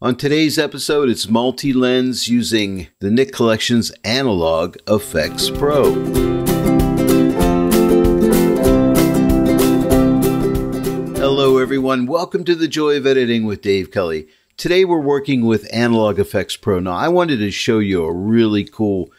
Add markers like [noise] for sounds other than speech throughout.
On today's episode, it's multi lens using the Nik Collection's Analog Efex Pro. Hello, everyone. Welcome to the Joy of Editing with Dave Kelly. Today, we're working with Analog Efex Pro. Now, I wanted to show you a really cool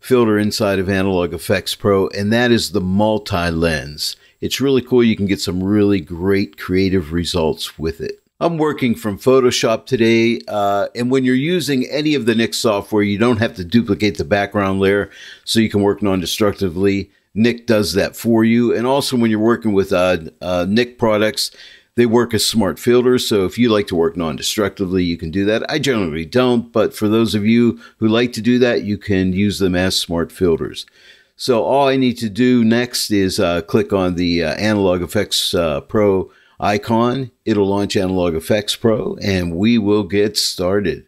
filter inside of Analog Efex Pro, and that is the multi lens. It's really cool. You can get some really great creative results with it. I'm working from Photoshop today, uh, and when you're using any of the Nik software, you don't have to duplicate the background layer so you can work non-destructively. Nik does that for you, and also when you're working with uh, uh, Nik products, they work as smart filters, so if you like to work non-destructively, you can do that. I generally don't, but for those of you who like to do that, you can use them as smart filters. So all I need to do next is uh, click on the uh, Analog Efex uh, Pro icon. It'll launch Analog Efex Pro and we will get started.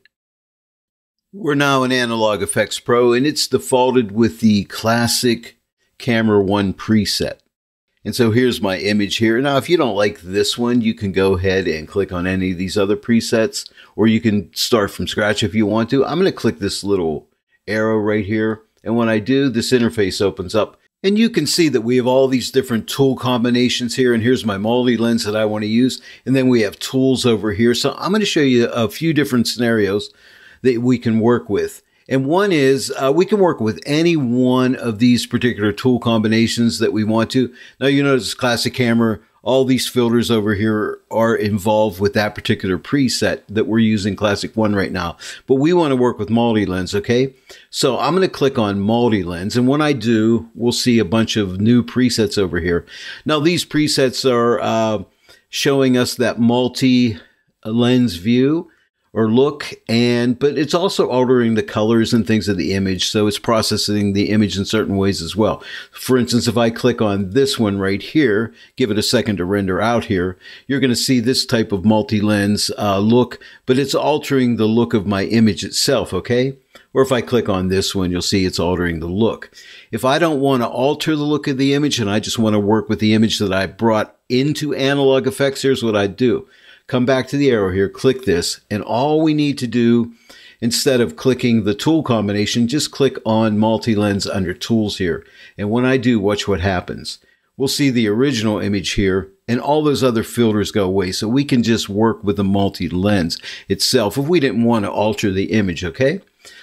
We're now in Analog Efex Pro and it's defaulted with the classic Camera One preset. And so here's my image here. Now, if you don't like this one, you can go ahead and click on any of these other presets, or you can start from scratch if you want to. I'm going to click this little arrow right here. And when I do, this interface opens up and you can see that we have all these different tool combinations here. And here's my multi-lens that I want to use. And then we have tools over here. So I'm going to show you a few different scenarios that we can work with. And one is uh, we can work with any one of these particular tool combinations that we want to. Now you notice classic camera all these filters over here are involved with that particular preset that we're using Classic One right now. But we want to work with multi-lens, okay? So I'm going to click on multi-lens. And when I do, we'll see a bunch of new presets over here. Now, these presets are uh, showing us that multi-lens view or look and but it's also altering the colors and things of the image so it's processing the image in certain ways as well. For instance if i click on this one right here give it a second to render out here you're going to see this type of multi-lens uh, look but it's altering the look of my image itself okay? Or if I click on this one, you'll see it's altering the look. If I don't want to alter the look of the image and I just want to work with the image that I brought into Analog Efex, here's what I do come back to the arrow here, click this, and all we need to do instead of clicking the tool combination, just click on multi-lens under tools here. And when I do, watch what happens. We'll see the original image here and all those other filters go away. So we can just work with the multi-lens itself if we didn't want to alter the image, okay?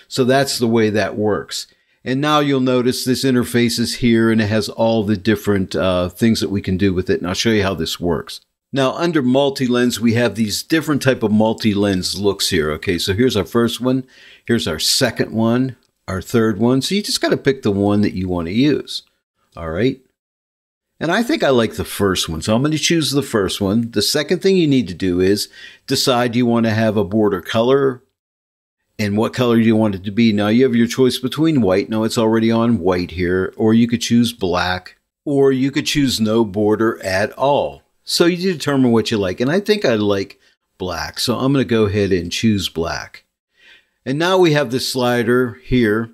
So that's the way that works. And now you'll notice this interface is here and it has all the different uh, things that we can do with it. And I'll show you how this works. Now under multi-lens, we have these different type of multi-lens looks here. Okay, so here's our first one. Here's our second one, our third one. So you just got to pick the one that you want to use. All right. And I think I like the first one. So I'm going to choose the first one. The second thing you need to do is decide you want to have a border color and what color you want it to be. Now you have your choice between white. Now it's already on white here, or you could choose black, or you could choose no border at all. So you determine what you like. And I think I like black. So I'm going to go ahead and choose black. And now we have this slider here.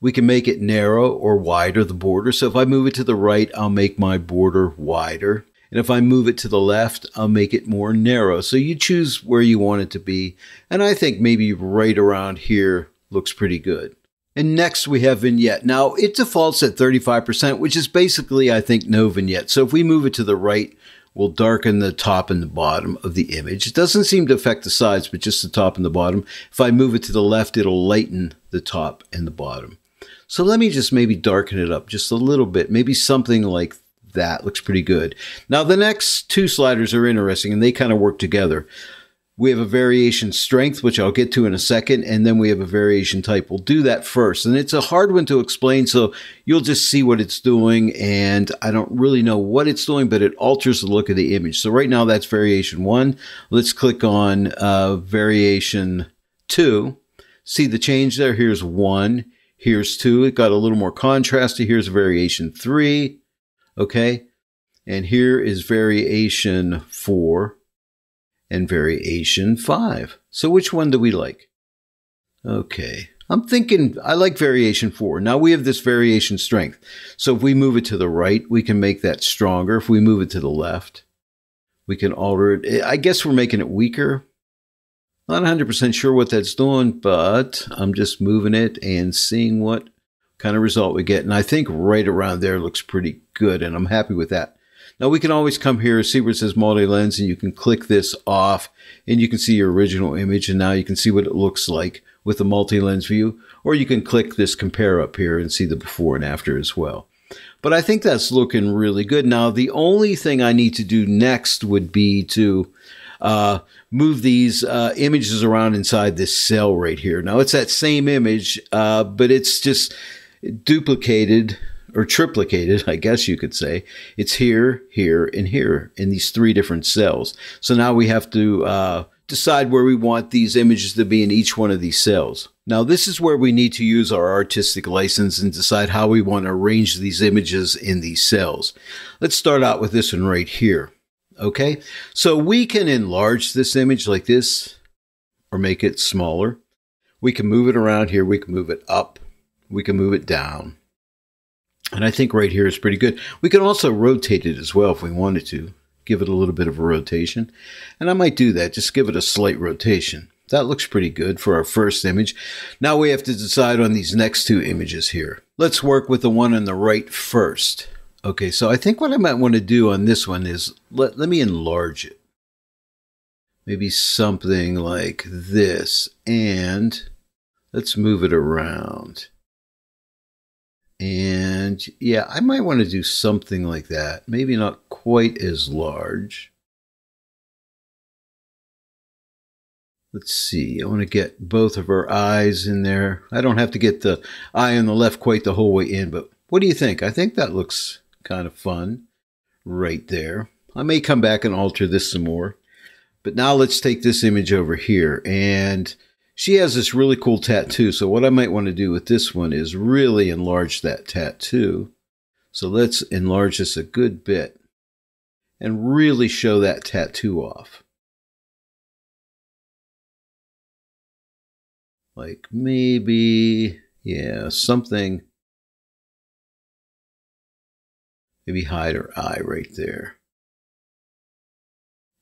We can make it narrow or wider, the border. So if I move it to the right, I'll make my border wider. And if I move it to the left, I'll make it more narrow. So you choose where you want it to be. And I think maybe right around here looks pretty good. And next we have vignette. Now it defaults at 35%, which is basically, I think, no vignette. So if we move it to the right, will darken the top and the bottom of the image. It doesn't seem to affect the sides, but just the top and the bottom. If I move it to the left, it'll lighten the top and the bottom. So let me just maybe darken it up just a little bit. Maybe something like that looks pretty good. Now the next two sliders are interesting and they kind of work together. We have a variation strength, which I'll get to in a second, and then we have a variation type. We'll do that first. And it's a hard one to explain, so you'll just see what it's doing. And I don't really know what it's doing, but it alters the look of the image. So right now that's variation one. Let's click on uh, variation two. See the change there? Here's one. Here's two. It got a little more contrast. Here's variation three. Okay. And here is variation four and variation 5. So which one do we like? Okay. I'm thinking I like variation 4. Now we have this variation strength. So if we move it to the right, we can make that stronger. If we move it to the left, we can alter it. I guess we're making it weaker. Not 100% sure what that's doing, but I'm just moving it and seeing what kind of result we get. And I think right around there looks pretty good, and I'm happy with that. Now we can always come here, see where it says multi-lens, and you can click this off, and you can see your original image, and now you can see what it looks like with the multi-lens view, or you can click this compare up here and see the before and after as well. But I think that's looking really good. Now, the only thing I need to do next would be to uh, move these uh, images around inside this cell right here. Now it's that same image, uh, but it's just duplicated or triplicated, [laughs] I guess you could say. It's here, here, and here in these three different cells. So now we have to uh, decide where we want these images to be in each one of these cells. Now this is where we need to use our artistic license and decide how we want to arrange these images in these cells. Let's start out with this one right here. Okay, so we can enlarge this image like this or make it smaller. We can move it around here. We can move it up. We can move it down. And I think right here is pretty good. We can also rotate it as well if we wanted to. Give it a little bit of a rotation. And I might do that. Just give it a slight rotation. That looks pretty good for our first image. Now we have to decide on these next two images here. Let's work with the one on the right first. Okay, so I think what I might want to do on this one is let, let me enlarge it. Maybe something like this. And let's move it around. And yeah, I might want to do something like that. Maybe not quite as large. Let's see. I want to get both of her eyes in there. I don't have to get the eye on the left quite the whole way in, but what do you think? I think that looks kind of fun right there. I may come back and alter this some more. But now let's take this image over here. And she has this really cool tattoo. So what I might want to do with this one is really enlarge that tattoo. So let's enlarge this a good bit and really show that tattoo off. Like maybe, yeah, something Maybe hide her eye right there.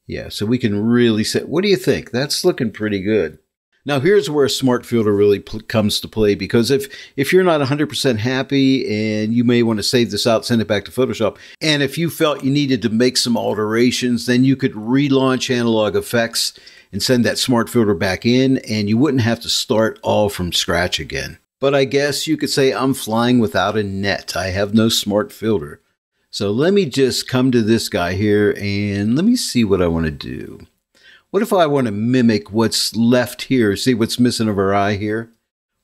Yeah, so we can really say, what do you think? That's looking pretty good. Now here's where a smart filter really comes to play because if if you're not 100% happy and you may want to save this out, send it back to Photoshop, and if you felt you needed to make some alterations, then you could relaunch Analog Efex and send that smart filter back in and you wouldn't have to start all from scratch again. But I guess you could say I'm flying without a net. I have no smart filter. So let me just come to this guy here and let me see what I want to do. What if I want to mimic what's left here? See what's missing of our eye here?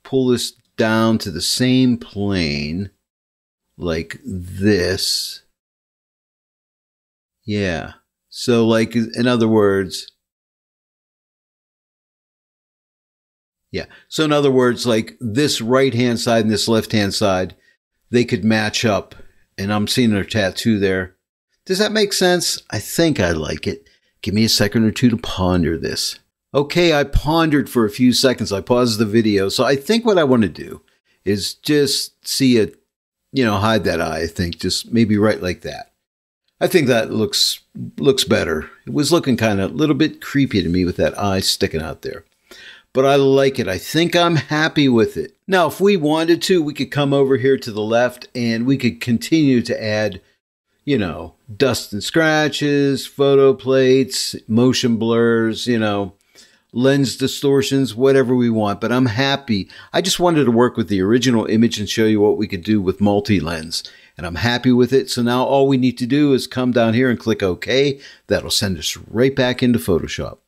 Pull this down to the same plane like this. Yeah. So like, in other words, yeah. So in other words, like this right hand side and this left hand side, they could match up and I'm seeing her tattoo there. Does that make sense? I think I like it. Give me a second or two to ponder this. Okay, I pondered for a few seconds. I paused the video. So I think what I want to do is just see it, you know, hide that eye, I think, just maybe right like that. I think that looks looks better. It was looking kind of a little bit creepy to me with that eye sticking out there but I like it. I think I'm happy with it. Now, if we wanted to, we could come over here to the left and we could continue to add, you know, dust and scratches, photo plates, motion blurs, you know, lens distortions, whatever we want. But I'm happy. I just wanted to work with the original image and show you what we could do with multi-lens. And I'm happy with it. So now all we need to do is come down here and click OK. That'll send us right back into Photoshop.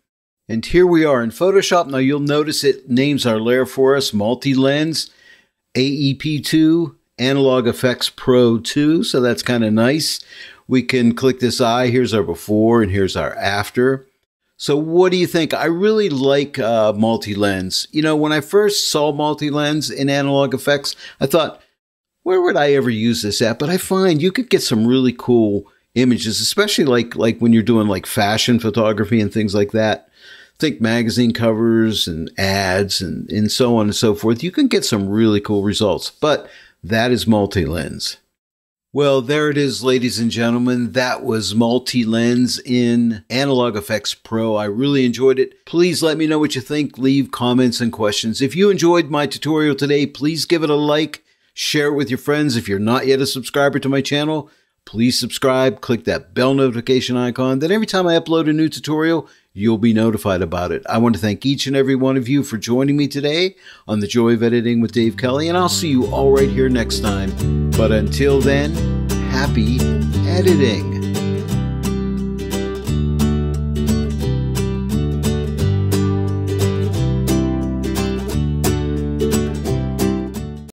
And here we are in Photoshop. Now you'll notice it names our layer for us, multi-lens, AEP2, Analog Efex Pro 2. So that's kind of nice. We can click this eye. Here's our before and here's our after. So what do you think? I really like uh, multi-lens. You know, when I first saw multi-lens in Analog Efex, I thought, where would I ever use this at? But I find you could get some really cool images, especially like like when you're doing like fashion photography and things like that think magazine covers and ads and, and so on and so forth, you can get some really cool results. But that is multi lens. Well, there it is, ladies and gentlemen. That was Multi Lens in Analog Efex Pro. I really enjoyed it. Please let me know what you think. Leave comments and questions. If you enjoyed my tutorial today, please give it a like, share it with your friends. If you're not yet a subscriber to my channel, please subscribe, click that bell notification icon. Then every time I upload a new tutorial, you'll be notified about it. I want to thank each and every one of you for joining me today on The Joy of Editing with Dave Kelly, and I'll see you all right here next time. But until then, happy editing.